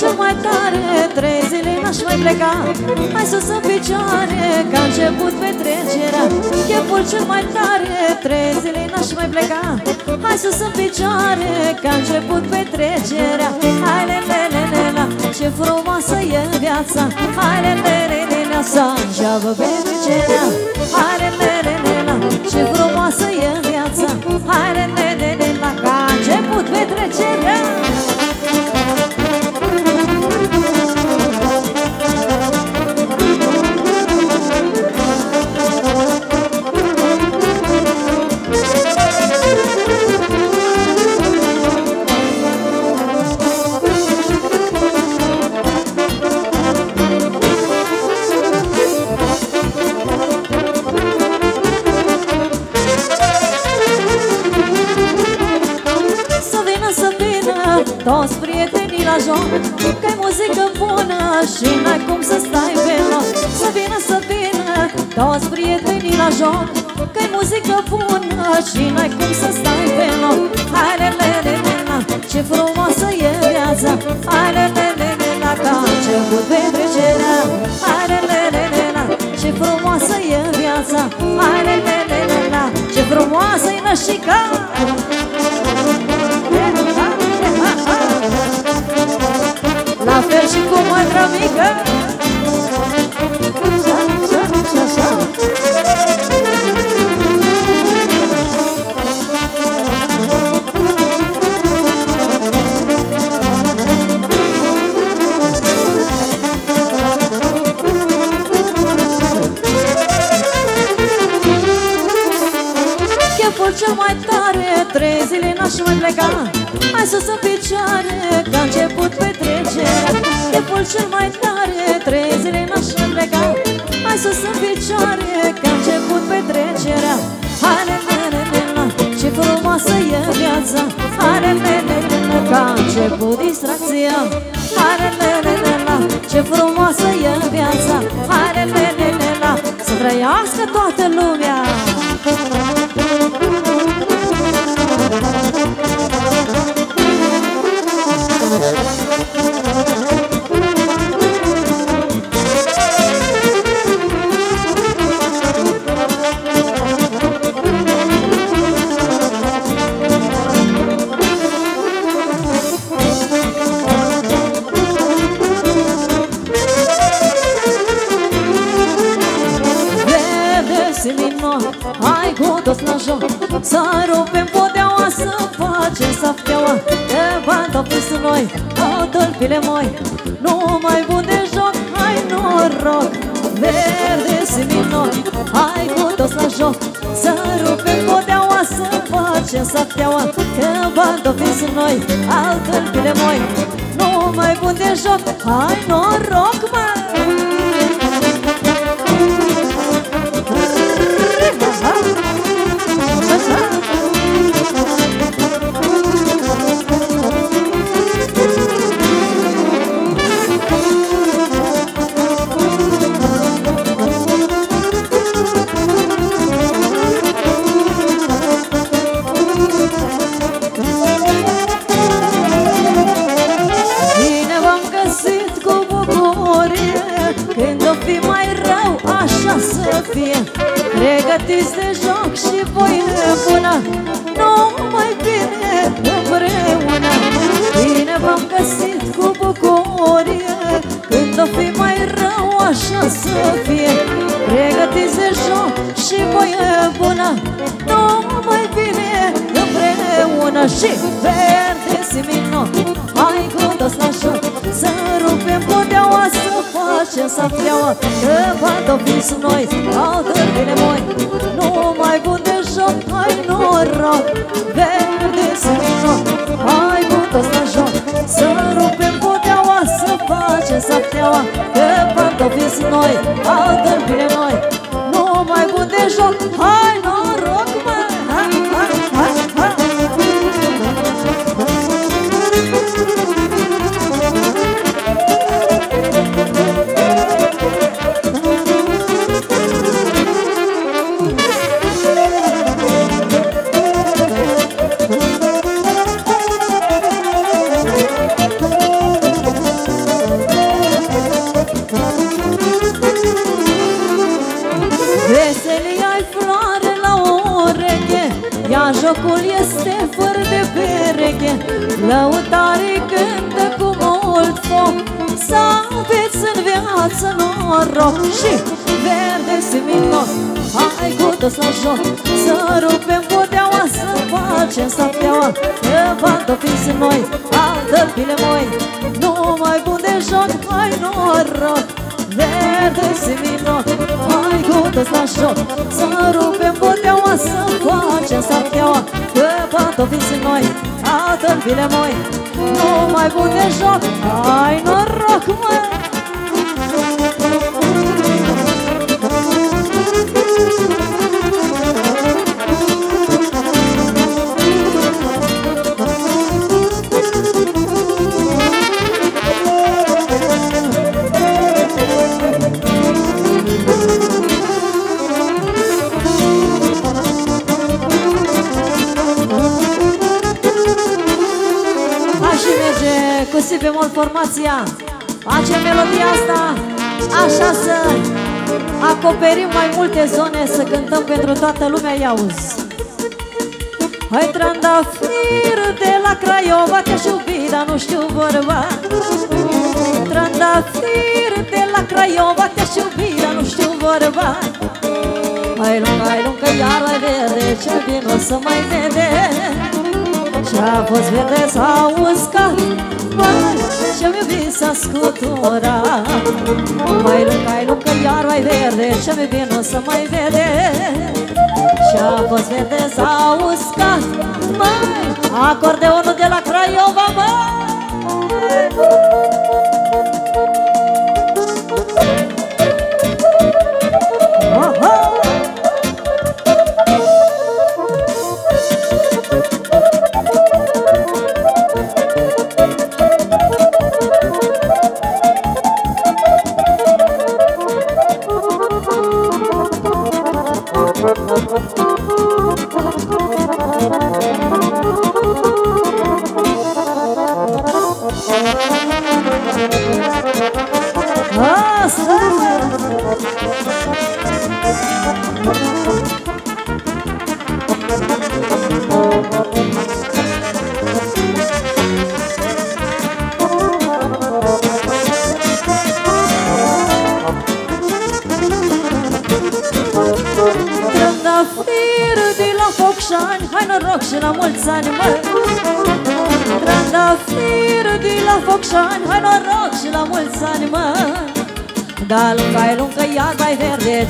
cel mai tare Trei zile n-aș mai pleca. Hai sus în picioare Că a început petrecerea. Cheful cel mai tare Trei zile n-aș mai pleca. Hai sus în picioare Că a început petrecerea. Hai le le le le la Ce frumoasă e viața. Hai le le le le la Să înceapă petrecerea. Hai toți prietenii la joc Că-i muzică bună și n-ai cum să stai pe loc Să vină, să vină toți prietenii la joc Că-i muzică bună și n-ai cum să stai pe loc Hai, le, le, le, le, la, ce frumoasă e viața Hai, le, le, le, le, la, ca început petrecerea Hai, le, le, le, le, la, ce frumoasă e viața Hai, le, le, le, le, la, ce frumoasă e nășica Trei zile n-aș mai pleca Hai sus în picioare Că a început petrecerea Cheful cel mai tare Trei zile n-aș mai pleca Hai sus în picioare Că a început petrecerea Hai le le le le la Ce frumoasă e viața Hai le le le le la Că a început distracția Hai le le le le la Ce frumoasă e viața Hai le le le le la Să trăiască toată lumea Să rupem podeaua, să facem safteaua. Că pantofi sunt noi, au tălpile moi. Nu mai bun de joc, hai noroc. Vedeți lino, hai cu toți la joc. Să rupem podeaua, să facem safteaua. Că pantofi sunt noi, au tălpile moi. Nu mai bun de joc, hai noroc, mă! Fie Pregătiți de joc și voi nebuna Nu mai bine împreună. Bine v-am găsit cu bucurie. Când o fi mai rău, așa să fie. Pregătiți de joc și voi bună Nu mai bine împreună. Și verde simino facem safteaua Că pantofii sunt noi Au tărbile moi. Nu mai bun de joc Hai noroc. Verde simino Hai cu toți la joc. Să rupem podeaua Să facem safteaua Că pantofii sunt noi Au tărbile moi jocul este fără de pereche Lăutare cântă cu mult foc. Să aveți în viață noroc Și verde seminor Hai cu toți la joc Să rupem poteaua Să facem sapteaua Că pantofii noi Altă file moi. Nu mai bun de joc Hai noroc Verde seminor Hai cu toți la joc Să rupem pantofii noi Altă file moi. Nu mai bun de joc Hai noroc măi mult formația Face melodia asta. Așa să acoperim mai multe zone Să cântăm pentru toată lumea Iauzi Hai trandafir de la Craiova Te-aș iubi, dar nu știu vorba. Trandafir de la Craiova Te-aș iubi, dar nu știu vorba. Hai lungă, hai lungă, iar ai verde Ce bine o să mai vede Și-a fost verde sau uscat. Ce-mi iubit s-a scuturat Mai lung, ai lung, că iar mai verde Ce-mi bine nu să mai vede. Și-a fost verde s-a uscat. Mai acordeonul de la Craiova, mai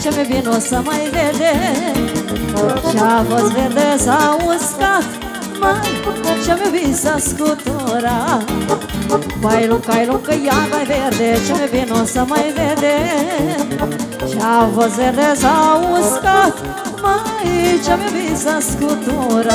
ce mi vin o să mai vede. Și-a fost verde, s-a uscat Mai ce-mi vin s-a scutura Mai lung, ai lung, că ea mai verde Ce mi vin o să mai vede. Și-a fost verde, s-a uscat Mai ce-mi vin s-a scutura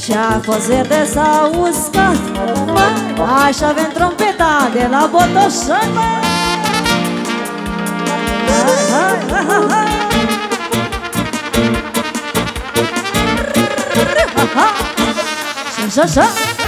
Și-a fost verde, s-a uscat Așa avem trompeta de la Botoșan Hai, hai, hai, hai așa, așa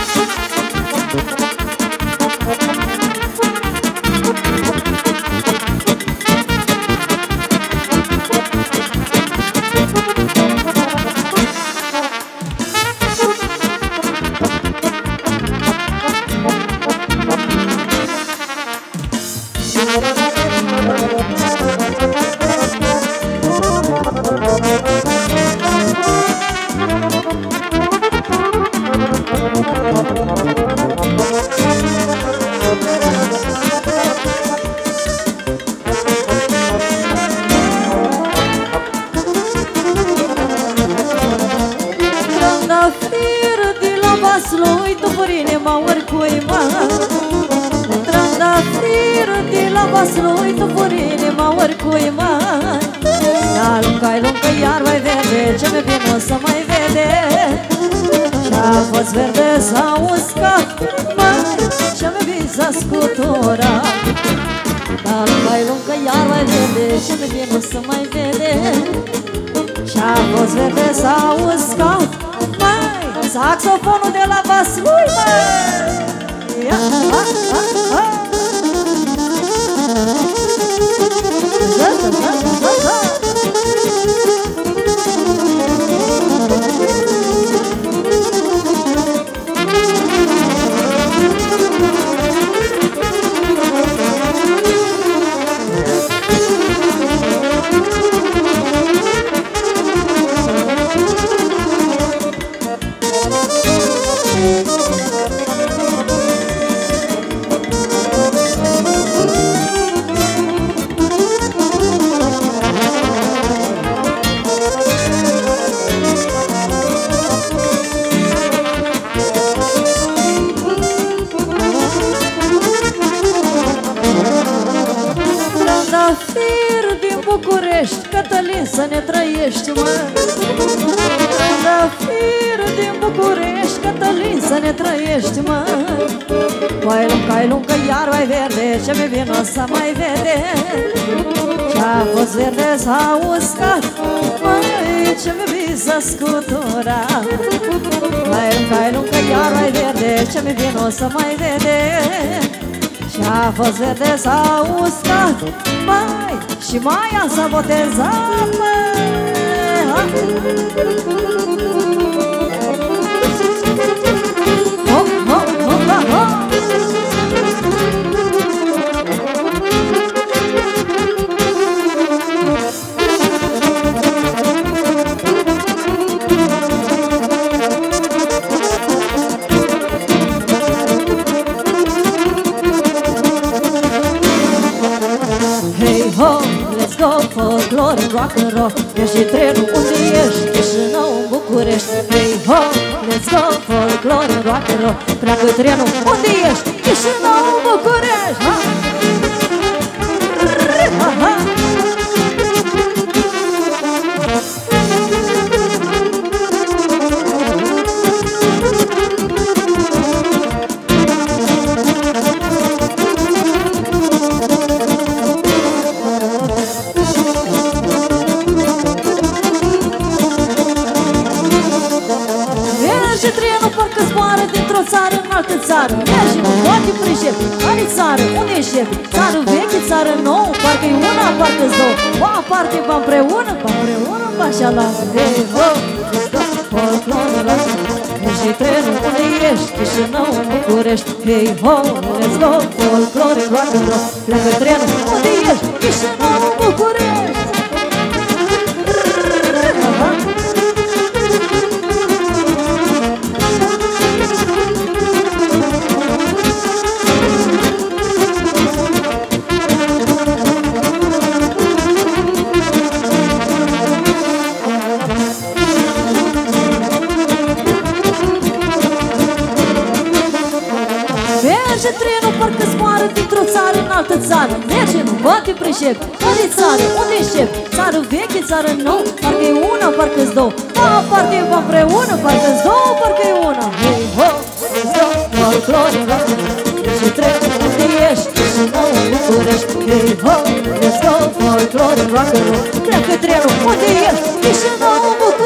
oricui, mă Dar lunga-i lungă iar mai vede Ce mi bine o să mai vede Și-a fost verde sau uscat, mă Ce-mi visa scutura Dar lunga-i lungă iar mai vede Ce mi bine o să mai vede Și-a fost verde sau uscat, mai Saxofonul de la Vaslui, măi! Ia, ha, ha, ha. Mai lungă, ai lungă, iar mai verde Ce mi vin o să mai vede? Ce-a fost verde s-a uscat Măi, ce mi visă scutura? Mai lungă, ai lungă, iar mai verde Ce mi vin o să mai vede? Și-a fost verde s-a uscat Mai și Maia s-a botezat măi. Folklore and rock and roll Pleacă trenul unde ești, Chișinău în București ha? Ha, Merge trenul, parcă zboară dintr-o țară în altă țară Merge, mă, poate pricep, care țară, unde e șef? Țară veche, țară nouă, parcă e una, parcă-s două Ba parte, ba împreună, ba împreună, ba și ala Hei, ho, folclorul ăla Merge trenul, unde ești? Chișinău, în București Hei, ho, let's go, folclore, rock and roll Pleacă trenul, unde ești? Chișinău, în București poate pricep, care țară, unde e șef? Țară veche, țară nouă, parcă e una, parcă-s două. A, parte e împreună, parcă-s două, parcă e una. Hei, ho, let's go, folclore, rock Merge trenul, unde ești? Chișinău, în București Hei, ho, let's go, folclore, rock and roll Pleacă trenul, unde ești? Chișinău, în București,